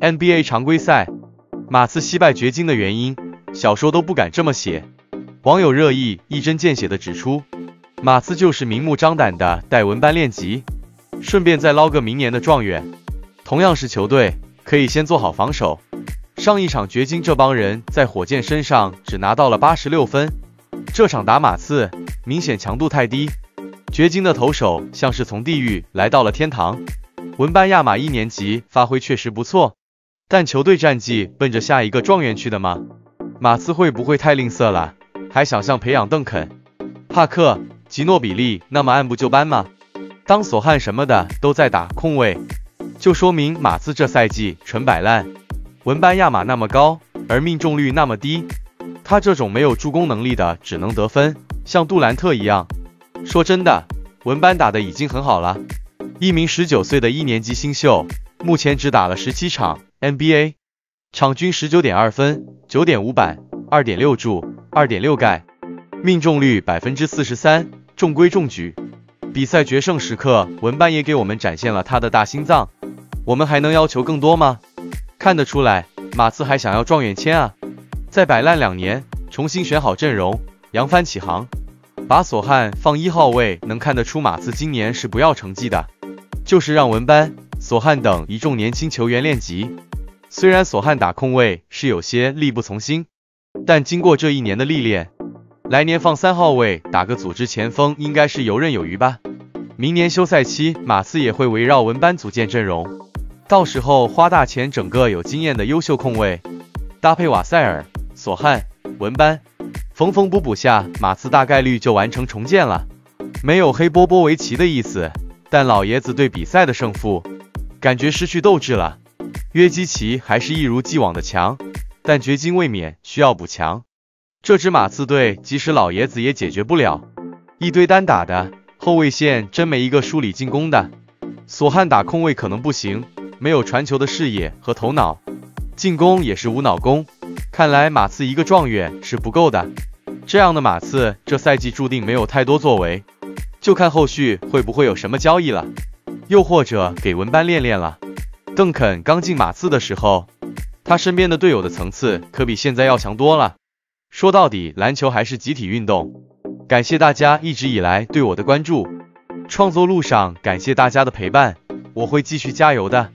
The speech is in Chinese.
NBA 常规赛，马刺惜败掘金的原因，小说都不敢这么写。网友热议一针见血的指出，马刺就是明目张胆的带文班练级，顺便再捞个明年的状元。同样是球队，可以先做好防守。上一场掘金这帮人在火箭身上只拿到了八十六分，这场打马刺明显强度太低。掘金的投手像是从地狱来到了天堂。文班亚马一年级发挥确实不错，但球队战绩奔着下一个状元去的吗？马刺会不会太吝啬了？还想像培养邓肯、帕克、吉诺比利那么按部就班吗？当索汉什么的都在打控卫，就说明马刺这赛季纯摆烂。文班亚马那么高，而命中率那么低，他这种没有助攻能力的只能得分，像杜兰特一样。说真的，文班打的已经很好了。一名十九岁的一年级新秀，目前只打了十七场 NBA，场均十九点二分，九点五板，二点六助，二点六盖，命中率百分之四十三，中规中矩。比赛决胜时刻，文班也给我们展现了他的大心脏。我们还能要求更多吗？看得出来，马刺还想要状元签啊！再摆烂两年，重新选好阵容，扬帆起航。把索汉放一号位，能看得出马刺今年是不要成绩的，就是让文班、索汉等一众年轻球员练级。虽然索汉打控卫是有些力不从心，但经过这一年的历练，来年放三号位打个组织前锋应该是游刃有余吧。明年休赛期，马刺也会围绕文班组建阵容，到时候花大钱整个有经验的优秀控卫，搭配瓦塞尔、索汉、文班。缝缝补补下，马刺大概率就完成重建了。没有黑波波维奇的意思，但老爷子对比赛的胜负感觉失去斗志了。约基奇还是一如既往的强，但掘金卫冕需要补强。这支马刺队即使老爷子也解决不了，一堆单打的后卫线真没一个梳理进攻的。索汉打控卫可能不行，没有传球的视野和头脑，进攻也是无脑攻。看来马刺一个状元是不够的。这样的马刺，这赛季注定没有太多作为，就看后续会不会有什么交易了，又或者给文班练练了。邓肯刚进马刺的时候，他身边的队友的层次可比现在要强多了。说到底，篮球还是集体运动。感谢大家一直以来对我的关注，创作路上感谢大家的陪伴，我会继续加油的。